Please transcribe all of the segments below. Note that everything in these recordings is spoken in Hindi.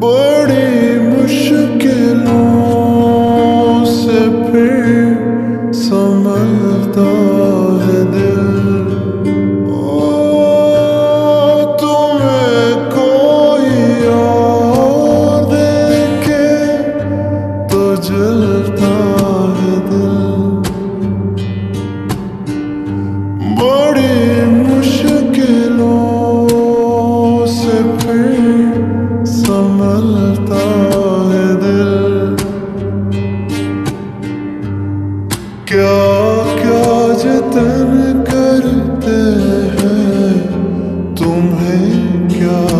बड़ी मुश्किलों से फिर संभलता है दिल। ओ तुम्हें कोई देखे तो जल तुम्हें क्या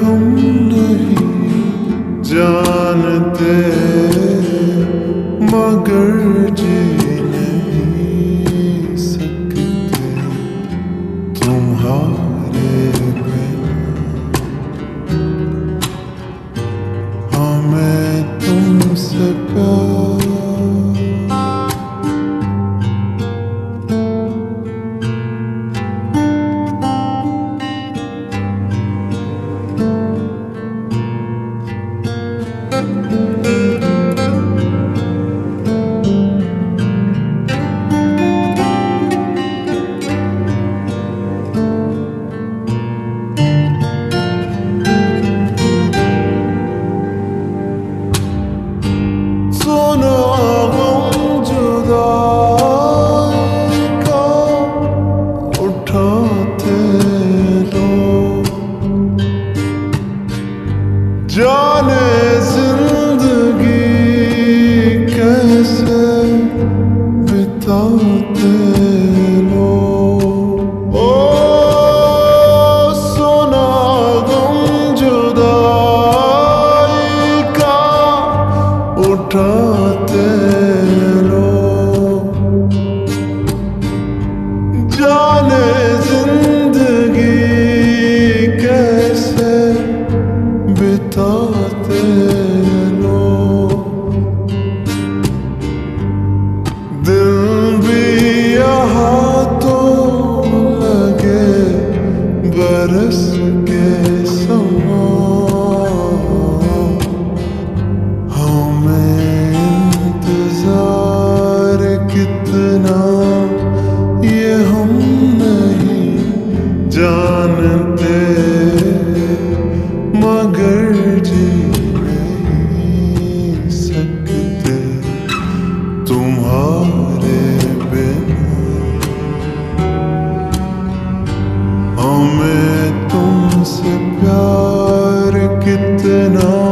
हम नहीं जानते मगर जी नहीं सकते तुम्हारे हमें हाँ, तुमसे प्यार libertate no दिल भी यहाँ तो लगे बरस के समा कितना, ये हम नहीं जान में तुमसे प्यार कितना